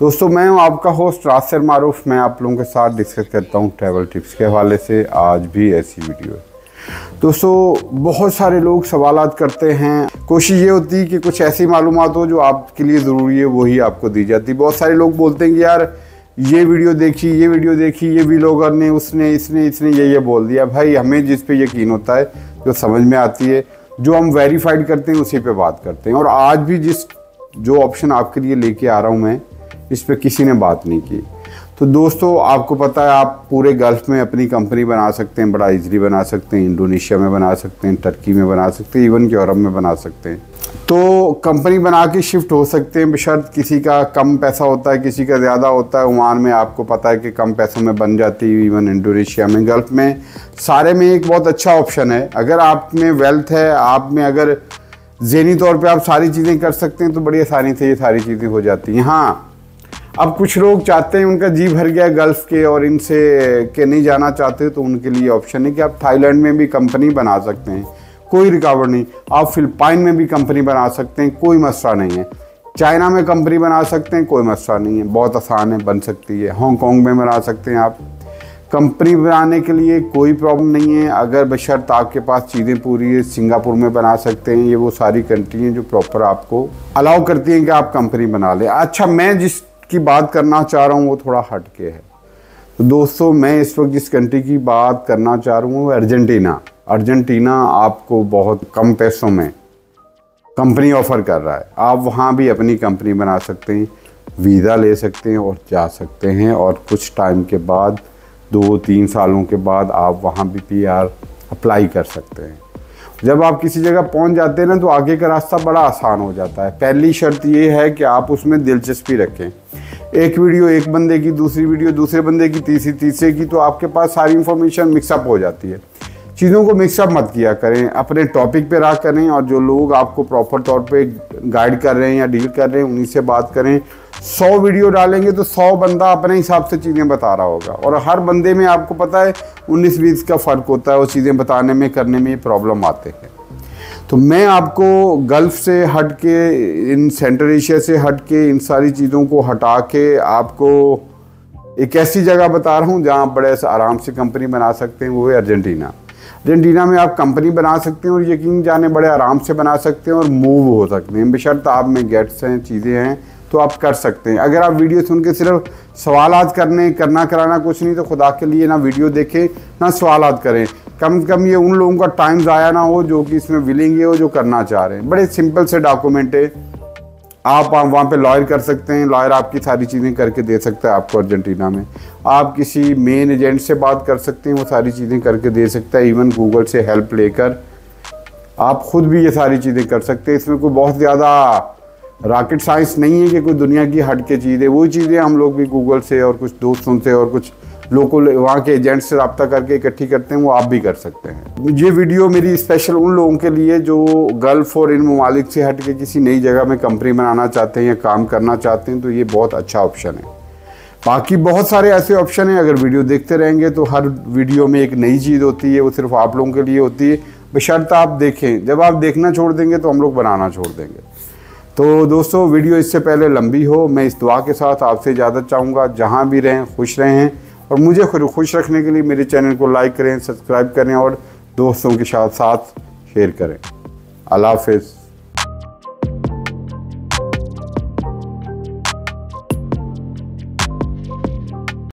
दोस्तों, मैं हूँ आपका होस्ट रासर मारूफ। मैं आप लोगों के साथ डिस्कस करता हूँ ट्रैवल टिप्स के हवाले से। आज भी ऐसी वीडियो है। दोस्तों, बहुत सारे लोग सवाल करते हैं। कोशिश ये होती है कि कुछ ऐसी मालूम हो जो आपके लिए ज़रूरी है, वही आपको दी जाती है। बहुत सारे लोग बोलते हैं कि यार, ये वीडियो देखी, ये वीडियो देखी, ये व्लॉगर ने, उसने, इसने इसने, ये ये बोल दिया। भाई, हमें जिस पे यकीन होता है, जो समझ में आती है, जो हम वेरीफाइड करते हैं, उसी पे बात करते हैं। और आज भी जिस, जो ऑप्शन आपके लिए लेके आ रहा हूँ मैं इस पर किसी ने बात नहीं की। तो दोस्तों, आपको पता है, आप पूरे गल्फ में अपनी कंपनी बना सकते हैं, बड़ा इजली बना सकते हैं, इंडोनेशिया में बना सकते हैं टर्की में बना सकते हैं इवन यूरोप में बना सकते हैं। तो कंपनी बना के शिफ्ट हो सकते हैं, बशर्त किसी का कम पैसा होता है, किसी का ज़्यादा होता है, ओमान में आपको पता है कि कम पैसों में बन जाती है इवन इंडोनेशिया में, गल्फ में। सारे में एक बहुत अच्छा ऑप्शन है। अगर आप में वेल्थ है, आप में अगर जहनी तौर पर आप सारी चीज़ें कर सकते हैं तो बड़ी आसानी से ये सारी चीज़ें हो जाती हैं। हाँ अब कुछ लोग चाहते हैं उनका जी भर गया गल्फ के और इनसे के नहीं जाना चाहते तो उनके लिए ऑप्शन है कि आप थाईलैंड में भी कंपनी बना सकते हैं। कोई रिकावट नहीं। आप फिलिपाइन में भी कंपनी बना सकते हैं, कोई मसला नहीं है। चाइना में कंपनी बना सकते हैं, कोई मसला नहीं है। बहुत आसान है, बन सकती है। हांगकॉन्ग में बना सकते हैं आप। कंपनी बनाने के लिए कोई प्रॉब्लम नहीं है। अगर बशर्त आपके पास चीज़ें पूरी है, सिंगापुर में बना सकते हैं, ये वो सारी कंट्री हैं जो प्रॉपर आपको अलाउ करती हैं कि आप कंपनी बना लें। अच्छा मैं जिस की बात करना चाह रहा हूँ, वो थोड़ा हट के है। तो दोस्तों, मैं इस वक्त जिस कंट्री की बात करना चाह रहा हूँ, वो अर्जेंटीना। अर्जेंटीना आपको बहुत कम पैसों में कंपनी ऑफ़र कर रहा है। आप वहाँ भी अपनी कंपनी बना सकते हैं, वीज़ा ले सकते हैं और जा सकते हैं और कुछ टाइम के बाद, दो, तीन सालों के बाद आप वहाँ भी पीआर अप्लाई कर सकते हैं। जब आप किसी जगह पहुँच जाते हैं ना तो आगे का रास्ता बड़ा आसान हो जाता है। पहली शर्त ये है कि आप उसमें दिलचस्पी रखें। एक वीडियो एक बंदे की, दूसरी वीडियो दूसरे बंदे की, तीसरी तीसरे की तो आपके पास सारी इन्फॉर्मेशन मिक्सअप हो जाती है। चीज़ों को मिक्सअप मत किया करें, अपने टॉपिक पे रहा करें और जो लोग आपको प्रॉपर तौर पे गाइड कर रहे हैं या डील कर रहे हैं, उन्हीं से बात करें। सौ वीडियो डालेंगे तो सौ बंदा अपने हिसाब से चीज़ें बता रहा होगा और हर बंदे में आपको पता है, उन्नीस बीस का फ़र्क होता है, वो चीज़ें बताने में, करने में प्रॉब्लम आते हैं। तो मैं आपको गल्फ़ से हट के इन सेंट्रल एशिया से हट के इन सारी चीज़ों को हटा के आपको एक ऐसी जगह बता रहा हूँ जहाँ आप बड़े आराम से कंपनी बना सकते हैं, वो है अर्जेंटीना। अर्जेंटीना में आप कंपनी बना सकते हैं और यकीन जाने बड़े आराम से बना सकते हैं और मूव हो सकते हैं। बेशर्त आप में गेट्स हैं, चीज़ें हैं तो आप कर सकते हैं। अगर आप वीडियो सुन के सिर्फ़ सवाल आज करने, करना, कराना कुछ नहीं तो खुदा के लिए ना वीडियो देखें, ना सवाल आज करें। कम से कम ये उन लोगों का टाइम ज़ाया ना हो जो कि इसमें विलिंग है हो, जो करना चाह रहे हैं। बड़े सिंपल से डॉक्यूमेंट है आप वहाँ पे लॉयर कर सकते हैं। लॉयर आपकी सारी चीज़ें करके दे सकता है आपको अर्जेंटीना में। आप किसी मेन एजेंट से बात कर सकते हैं, वो सारी चीज़ें करके दे सकता है इवन गूगल से हेल्प लेकर। आप खुद भी ये सारी चीज़ें कर सकते हैं। इसमें कोई बहुत ज़्यादा रॉकेट साइंस नहीं है कि कोई दुनिया की हट के चीज़ है। वही चीज़ें हम लोग भी गूगल से और कुछ दोस्तों से और कुछ लोकल वहाँ के एजेंट से रबता करके इकट्ठी करते हैं, वो आप भी कर सकते हैं। ये वीडियो मेरी स्पेशल उन लोगों के लिए जो गल्फ और इन ममालिक से हट के किसी नई जगह में कंपनी बनाना चाहते हैं या काम करना चाहते हैं तो ये बहुत अच्छा ऑप्शन है। बाकी बहुत सारे ऐसे ऑप्शन हैं, अगर वीडियो देखते रहेंगे तो हर वीडियो में एक नई चीज़ होती है, वो सिर्फ़ आप लोगों के लिए होती है। बशर्त आप देखें, जब आप देखना छोड़ देंगे तो हम लोग बनाना छोड़ देंगे। तो दोस्तों वीडियो इससे पहले लंबी हो। मैं इस दुआ के साथ आपसे इजाज़त चाहूँगा। जहाँ भी रहें, खुश रहें। और मुझे खुद खुश रखने के लिए मेरे चैनल को लाइक करें, सब्सक्राइब करें और दोस्तों के साथ साथ शेयर करें। अल्लाह हाफिज़।